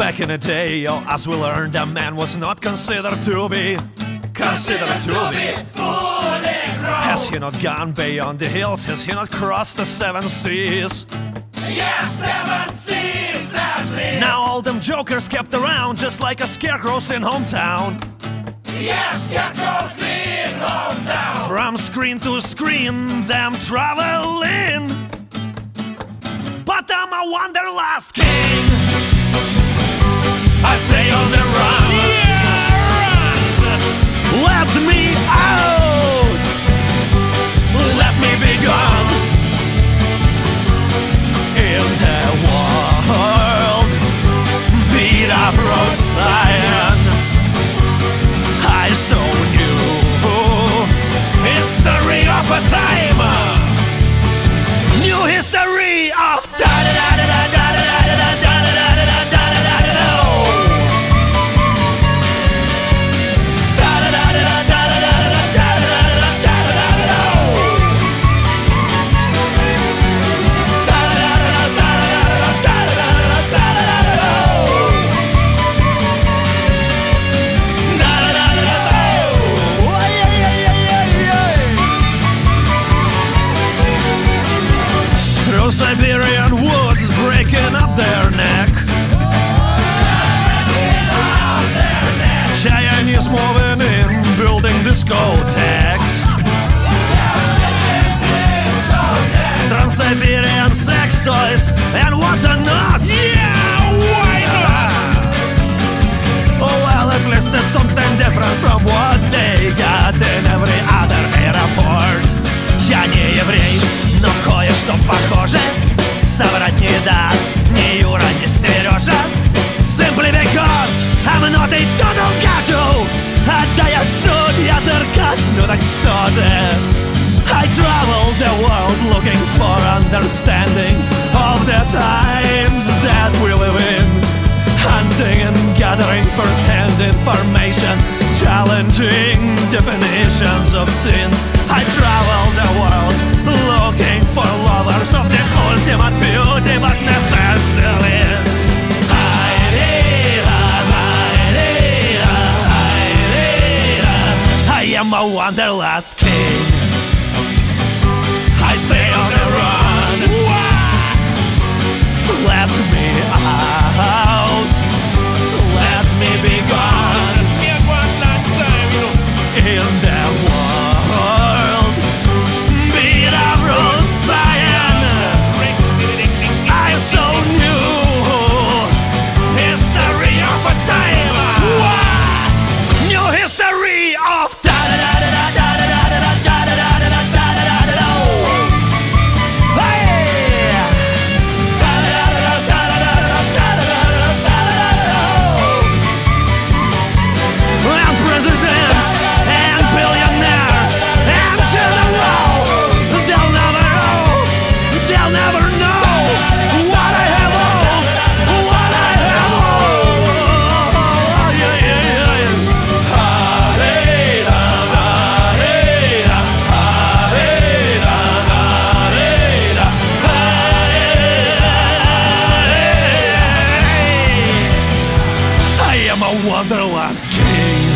Back in the day, oh, as we learned, a man was not considered to be considered to be. Has he not gone beyond the hills? Has he not crossed the seven seas? Yes, seven seas at least. Now all them jokers kept around just like a scarecrows in hometown. Yes, scarecrows in hometown. From screen to screen, them traveling. But I'm a wanderlust king. Stay on the run. Siberian woods breaking up their neck. Chinese moving in, building discotheques. Trans-Siberian sex toys and whatnot Yeah, To dogadzią, oddaję shoot, ja terkać nudek szkodzie I travel the world looking for understanding Of the times that we live in. Hunting and gathering first-hand information. bow and king. what king.